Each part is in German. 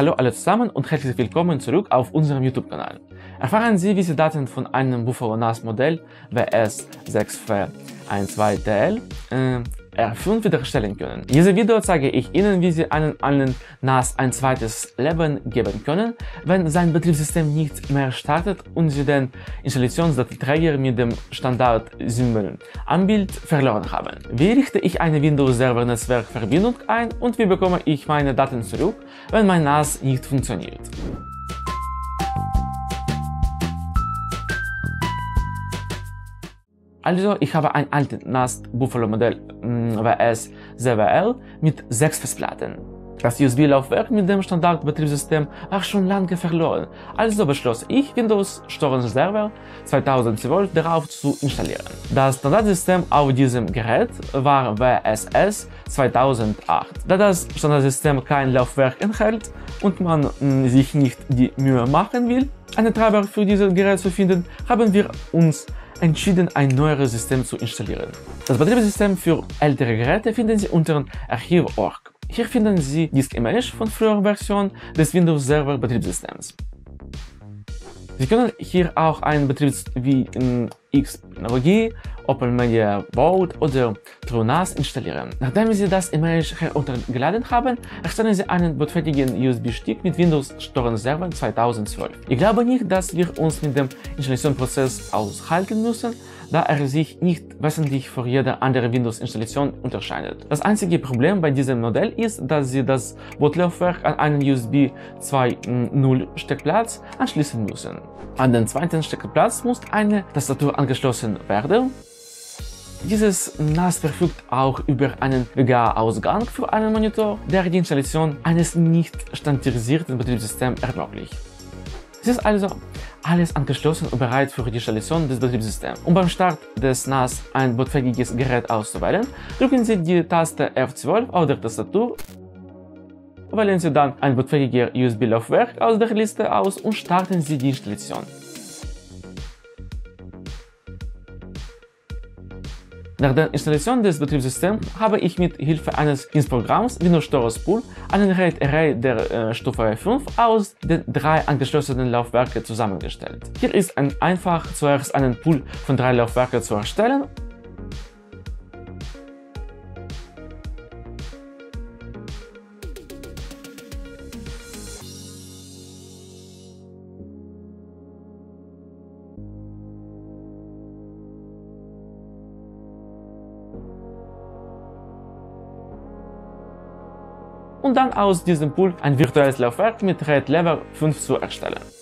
Hallo alle zusammen und herzlich willkommen zurück auf unserem YouTube-Kanal. Erfahren Sie, wie Sie Daten von einem Buffalo NAS Modell WS6412TL äh, R5 wiederherstellen können. In diesem Video zeige ich Ihnen, wie Sie einen alten NAS ein zweites Leben geben können, wenn sein Betriebssystem nicht mehr startet und Sie den Installationsdatenträger mit dem Standardsymbol am Bild verloren haben. Wie richte ich eine Windows Server Netzwerkverbindung ein und wie bekomme ich meine Daten zurück, wenn mein NAS nicht funktioniert. Also, ich habe ein altes NAS Buffalo Modell WS ZWL mit sechs Festplatten. Das USB-Laufwerk mit dem Standardbetriebssystem war schon lange verloren, also beschloss ich, Windows Storage Server 2012 darauf zu installieren. Das Standardsystem auf diesem Gerät war WSS 2008. Da das Standardsystem kein Laufwerk enthält und man sich nicht die Mühe machen will, einen Treiber für dieses Gerät zu finden, haben wir uns entschieden, ein neueres System zu installieren. Das Betriebssystem für ältere Geräte finden Sie unter Archiv.org. Hier finden Sie Disk Image von früheren Versionen des Windows Server Betriebssystems. Sie können hier auch ein Betriebs wie X-Technologie, Open Media Vault oder TrueNAS installieren. Nachdem Sie das Image heruntergeladen haben, erstellen Sie einen bootfähigen USB-Stick mit Windows Storage Server 2012. Ich glaube nicht, dass wir uns mit dem Installationsprozess aushalten müssen, da er sich nicht wesentlich von jeder anderen Windows-Installation unterscheidet. Das einzige Problem bei diesem Modell ist, dass Sie das Bootlaufwerk an einen USB 2.0 Steckplatz anschließen müssen. An den zweiten Steckplatz muss eine Tastatur angeschlossen werden. Dieses NAS verfügt auch über einen VGA-Ausgang für einen Monitor, der die Installation eines nicht standardisierten Betriebssystems ermöglicht. Es ist also alles angeschlossen und bereit für die Installation des Betriebssystems. Um beim Start des NAS ein bootfähiges Gerät auszuwählen, drücken Sie die Taste F12 auf der Tastatur, wählen Sie dann ein bootfähiges USB-Laufwerk aus der Liste aus und starten Sie die Installation. Nach der Installation des Betriebssystems habe ich mit Hilfe eines Dienstprogramms Windows Storage Pool einen RAID-Array der äh, Stufe 5 aus den drei angeschlossenen Laufwerken zusammengestellt. Hier ist ein einfach zuerst einen Pool von drei Laufwerken zu erstellen und dann aus diesem Pool ein virtuelles Laufwerk mit RAID Level 5 zu erstellen.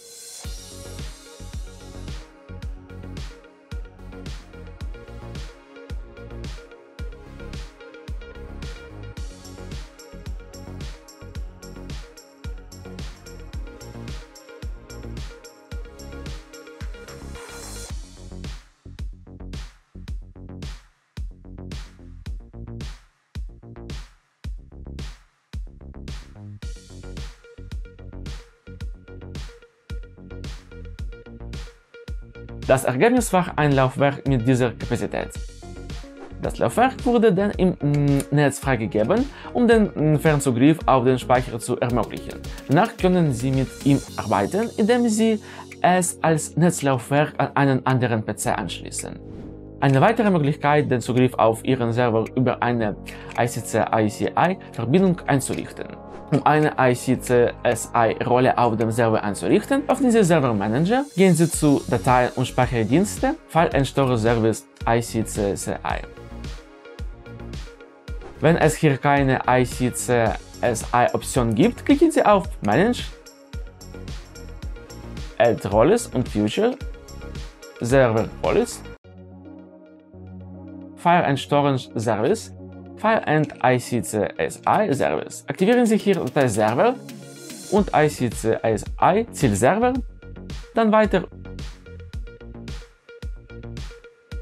Das Ergebnis war ein Laufwerk mit dieser Kapazität. Das Laufwerk wurde dann im Netz freigegeben, um den Fernzugriff auf den Speicher zu ermöglichen. Danach können Sie mit ihm arbeiten, indem Sie es als Netzlaufwerk an einen anderen PC anschließen. Eine weitere Möglichkeit, den Zugriff auf Ihren Server über eine ICC-ICI-Verbindung einzurichten. Um eine ICC-SI-Rolle auf dem Server einzurichten, öffnen Sie Server Manager, gehen Sie zu Dateien und Speicherdienste, File and Service ICC-SI. Wenn es hier keine ICC-SI-Option gibt, klicken Sie auf Manage, Add Roles und Future, Server Roles, File and Storage Service, File and ICCSI Service. Aktivieren Sie hier Datei Server und ICCSI Zielserver, dann weiter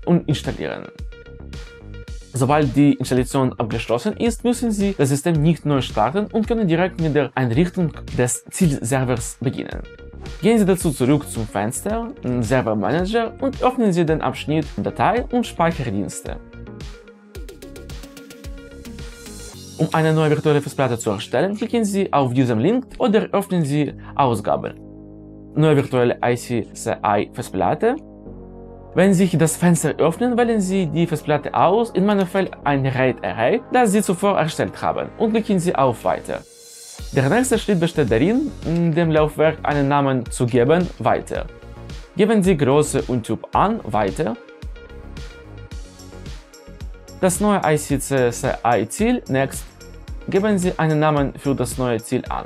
und installieren. Sobald die Installation abgeschlossen ist, müssen Sie das System nicht neu starten und können direkt mit der Einrichtung des Zielservers beginnen. Gehen Sie dazu zurück zum Fenster Server Manager und öffnen Sie den Abschnitt Datei- und Speicherdienste. Um eine neue virtuelle Festplatte zu erstellen, klicken Sie auf diesem Link oder öffnen Sie Ausgabe. Neue virtuelle ICCI Festplatte. Wenn sich das Fenster öffnet, wählen Sie die Festplatte aus, in meinem Fall ein RAID-Array, das Sie zuvor erstellt haben, und klicken Sie auf Weiter. Der nächste Schritt besteht darin, dem Laufwerk einen Namen zu geben, Weiter. Geben Sie Größe und Typ an, Weiter. Das neue ICCI-Ziel, Next. Geben Sie einen Namen für das neue Ziel an.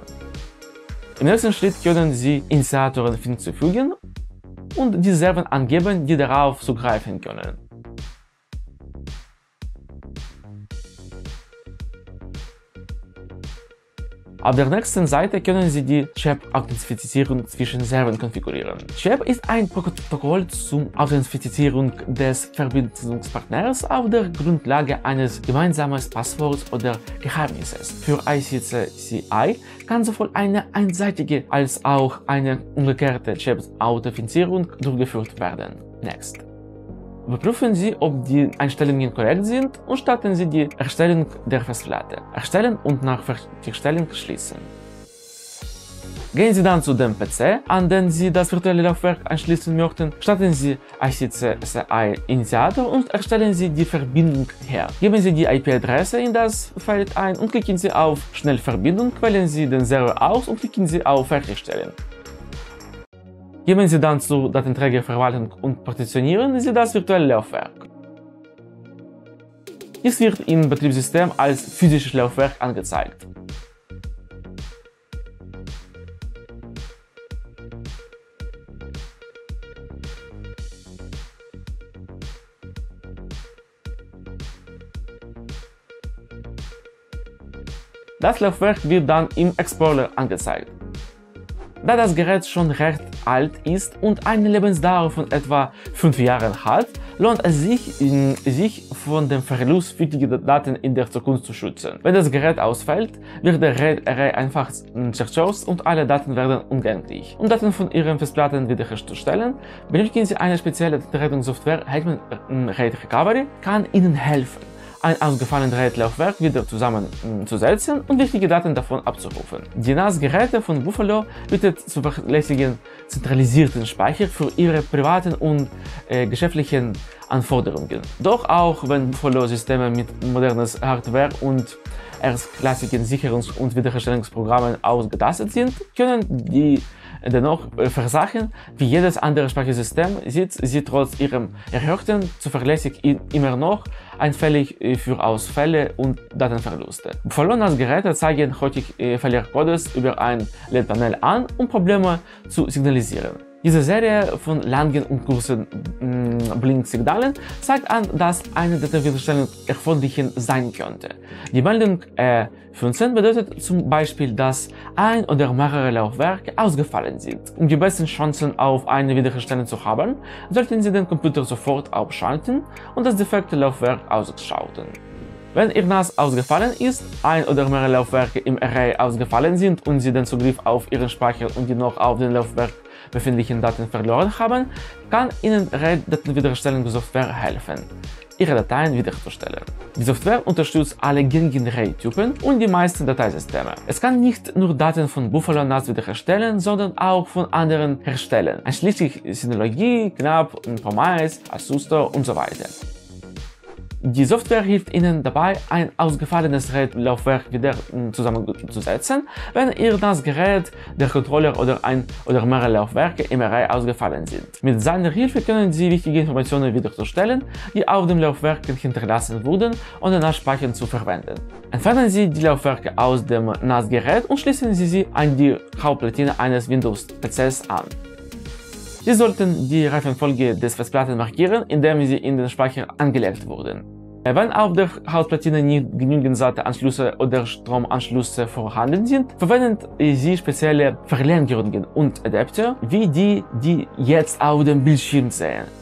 Im nächsten Schritt können Sie Initiatoren hinzufügen und die Server angeben, die darauf zugreifen können. Auf der nächsten Seite können Sie die CHEP-Authentifizierung zwischen Servern konfigurieren. CHEP ist ein Protokoll zur Authentifizierung des Verbindungspartners auf der Grundlage eines gemeinsamen Passworts oder Geheimnisses. Für ICCI kann sowohl eine einseitige als auch eine umgekehrte CHEP-Authentifizierung durchgeführt werden. Next. Überprüfen Sie, ob die Einstellungen korrekt sind und starten Sie die Erstellung der Festplatte. Erstellen und nach Fertigstellung schließen. Gehen Sie dann zu dem PC, an den Sie das virtuelle Laufwerk anschließen möchten, starten Sie ICCI-Initiator und erstellen Sie die Verbindung her. Geben Sie die IP-Adresse in das Feld ein und klicken Sie auf Schnellverbindung, wählen Sie den Server aus und klicken Sie auf Fertigstellen. Geben Sie dann zu Datenträgerverwaltung und partitionieren Sie das virtuelle Laufwerk. Dies wird im Betriebssystem als physisches Laufwerk angezeigt. Das Laufwerk wird dann im Explorer angezeigt. Da das Gerät schon recht alt ist und eine Lebensdauer von etwa 5 Jahren hat, lohnt es sich, sich von dem Verlust wichtiger Daten in der Zukunft zu schützen. Wenn das Gerät ausfällt, wird der RAID-Array einfach zerstört und alle Daten werden unkenntlich. Um Daten von Ihren Festplatten wiederherzustellen, benötigen Sie eine spezielle Rettungssoftware, Hetman RAID Recovery, kann Ihnen helfen ein ausgefallenes Gerätlaufwerk wieder zusammenzusetzen und wichtige Daten davon abzurufen. Die NAS-Geräte von Buffalo bietet zuverlässigen zentralisierten Speicher für ihre privaten und äh, geschäftlichen Anforderungen. Doch auch wenn Buffalo-Systeme mit moderner Hardware und erstklassigen Sicherungs- und Wiederherstellungsprogrammen ausgetastet sind, können die dennoch äh, versachen, wie jedes andere Speichersystem sieht sie trotz ihrem erhöhten zuverlässig immer noch anfällig äh, für Ausfälle und Datenverluste. Verlorene Geräte zeigen häufig äh, Fehlercodes über ein LED-Panel an, um Probleme zu signalisieren. Diese Serie von langen und kurzen mm, Blinksignalen zeigt an, dass eine Datenwiederherstellung erforderlich sein könnte. Die Meldung E15 bedeutet zum Beispiel, dass ein oder mehrere Laufwerke ausgefallen sind. Um die besten Chancen auf eine Wiederherstellung zu haben, sollten Sie den Computer sofort abschalten und das defekte Laufwerk ausschalten. Wenn Ihr NAS ausgefallen ist, ein oder mehrere Laufwerke im Array ausgefallen sind und Sie den Zugriff auf Ihren Speicher und die noch auf dem Laufwerk befindlichen Daten verloren haben, kann Ihnen RAID Datenwiederherstellungssoftware helfen, Ihre Dateien wiederherzustellen. Die Software unterstützt alle gängigen RAID-Typen und die meisten Dateisysteme. Es kann nicht nur Daten von Buffalo NAS wiederherstellen, sondern auch von anderen Herstellern, einschließlich Synology, Knapp, Promise, Asusto und so weiter. Die Software hilft Ihnen dabei, ein ausgefallenes RAID-Laufwerk wieder hm, zusammenzusetzen, wenn Ihr das Gerät, der Controller oder ein oder mehrere Laufwerke im Array ausgefallen sind. Mit seiner Hilfe können Sie wichtige Informationen wiederherstellen, die auf dem Laufwerk hinterlassen wurden, ohne Nachspeichern zu verwenden. Entfernen Sie die Laufwerke aus dem NAS-Gerät und schließen Sie sie an die Hauptplatine eines Windows-PCs an. Sie sollten die Reifenfolge des Festplatten markieren, indem sie in den Speicher angelegt wurden. Wenn auf der Hauptplatine nicht genügend SATA-Anschlüsse oder Stromanschlüsse vorhanden sind, verwenden Sie spezielle Verlängerungen und Adapter, wie die, die jetzt auf dem Bildschirm sehen.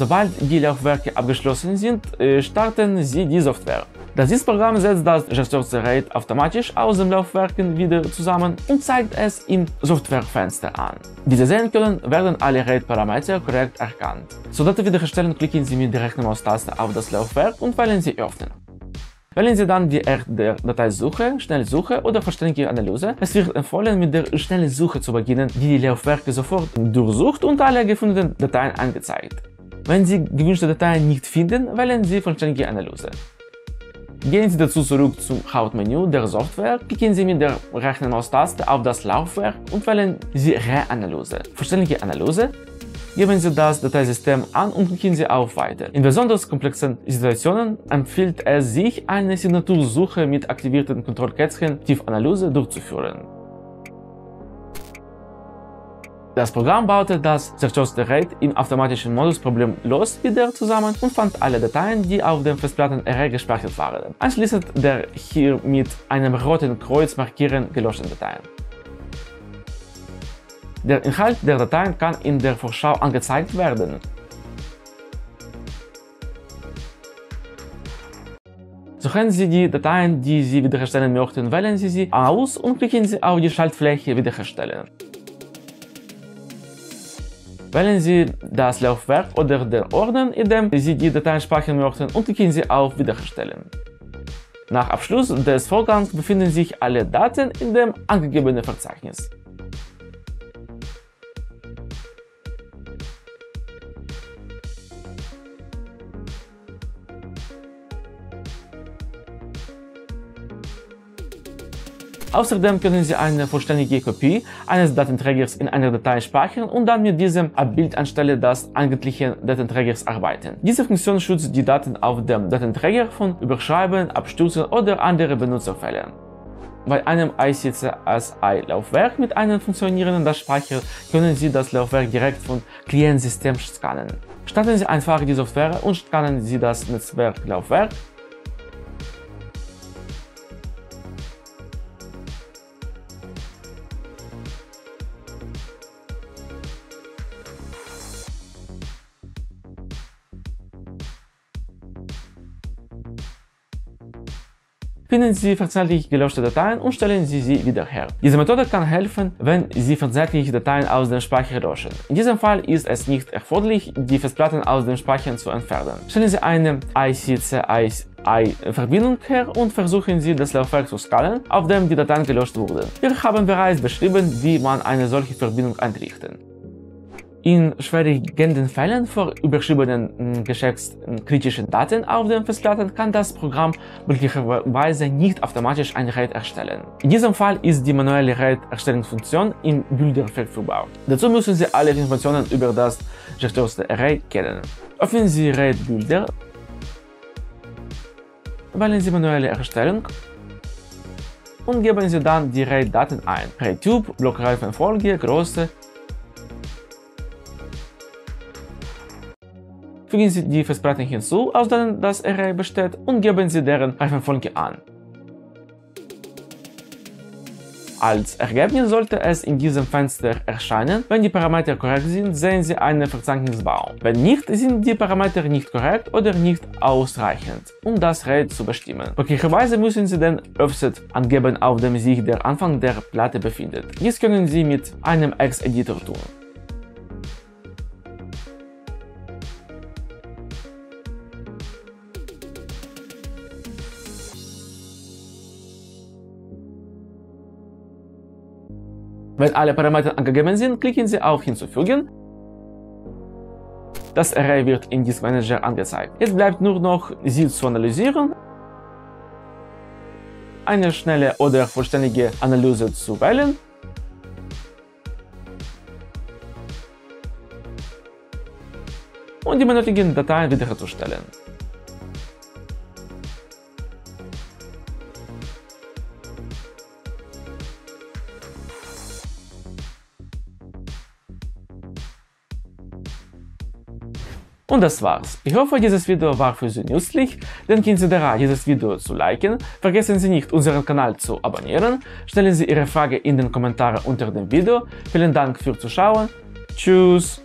Sobald die Laufwerke abgeschlossen sind, starten Sie die Software. Das Programm setzt das RAID automatisch aus den Laufwerken wieder zusammen und zeigt es im Softwarefenster an. Wie Sie sehen können, werden alle RAID-Parameter korrekt erkannt. Zur Datenwiederherstellung klicken Sie mit der Rechten Maustaste auf das Laufwerk und wählen Sie Öffnen. Wählen Sie dann die Art der Dateisuche, Schnellsuche oder vollständige Analyse. Es wird empfohlen, mit der schnellen Suche zu beginnen, die die Laufwerke sofort durchsucht und alle gefundenen Dateien angezeigt. Wenn Sie gewünschte Dateien nicht finden, wählen Sie vollständige Analyse. Gehen Sie dazu zurück zum Hauptmenü der Software, klicken Sie mit der rechten Maustaste auf das Laufwerk und wählen Sie Reanalyse. Vollständige Analyse Geben Sie das Dateisystem an und klicken Sie auf Weiter. In besonders komplexen Situationen empfiehlt es sich, eine Signatursuche mit aktivierten Kontrollkätzchen Tiefanalyse durchzuführen. Das Programm baute das zerstörte RAID im automatischen Modus problemlos wieder zusammen und fand alle Dateien, die auf dem Festplattenarray gespeichert waren, einschließend der hier mit einem roten Kreuz markieren gelöschten Dateien. Der Inhalt der Dateien kann in der Vorschau angezeigt werden. Suchen Sie die Dateien, die Sie wiederherstellen möchten, wählen Sie sie aus und klicken Sie auf die Schaltfläche Wiederherstellen. Wählen Sie das Laufwerk oder der Ordner, in dem Sie die Dateien speichern möchten und klicken Sie auf Wiederherstellen. Nach Abschluss des Vorgangs befinden sich alle Daten in dem angegebenen Verzeichnis. Außerdem können Sie eine vollständige Kopie eines Datenträgers in einer Datei speichern und dann mit diesem Abbild anstelle des eigentlichen Datenträgers arbeiten. Diese Funktion schützt die Daten auf dem Datenträger von Überschreiben, Abstürzen oder anderen Benutzerfällen. Bei einem ICCSI-Laufwerk mit einem funktionierenden Datenspeicher können Sie das Laufwerk direkt vom Klientsystem scannen. Starten Sie einfach die Software und scannen Sie das Netzwerklaufwerk Finden Sie verzeichentlich gelöschte Dateien und stellen Sie sie wieder her. Diese Methode kann helfen, wenn Sie verzeichliche Dateien aus dem Speicher löschen. In diesem Fall ist es nicht erforderlich, die Festplatten aus dem Speicher zu entfernen. Stellen Sie eine ICCI-Verbindung her und versuchen Sie das Laufwerk zu skalieren, auf dem die Dateien gelöscht wurden. Wir haben bereits beschrieben, wie man eine solche Verbindung einrichten. In schwerwiegenden Fällen für überschriebenen hm, geschäftskritischen Daten auf den Festplatten kann das Programm möglicherweise nicht automatisch ein RAID erstellen. In diesem Fall ist die manuelle RAID-Erstellungsfunktion im Bilderfeld verbaut. Dazu müssen Sie alle Informationen über das gestürzte Array kennen. Öffnen Sie RAID-Bilder, wählen Sie manuelle Erstellung und geben Sie dann die RAID-Daten ein. RAID-Typ, Blockreifenfolge, Größe, Fügen Sie die Festplatten hinzu, aus denen das Array besteht, und geben Sie deren Reifenfolge an. Als Ergebnis sollte es in diesem Fenster erscheinen. Wenn die Parameter korrekt sind, sehen Sie einen Verzeichnisbaum. Wenn nicht, sind die Parameter nicht korrekt oder nicht ausreichend, um das RAID zu bestimmen. Möglicherweise müssen Sie den Offset angeben, auf dem sich der Anfang der Platte befindet. Dies können Sie mit einem Ex-Editor tun. Wenn alle Parameter angegeben sind, klicken Sie auf Hinzufügen. Das Array wird im Disk Manager angezeigt. Jetzt bleibt nur noch, sie zu analysieren, eine schnelle oder vollständige Analyse zu wählen und die benötigten Dateien wiederherzustellen. Und das war's. Ich hoffe, dieses Video war für Sie nützlich. Denken Sie daran, dieses Video zu liken. Vergessen Sie nicht, unseren Kanal zu abonnieren. Stellen Sie Ihre Frage in den Kommentaren unter dem Video. Vielen Dank fürs Zuschauen. Tschüss.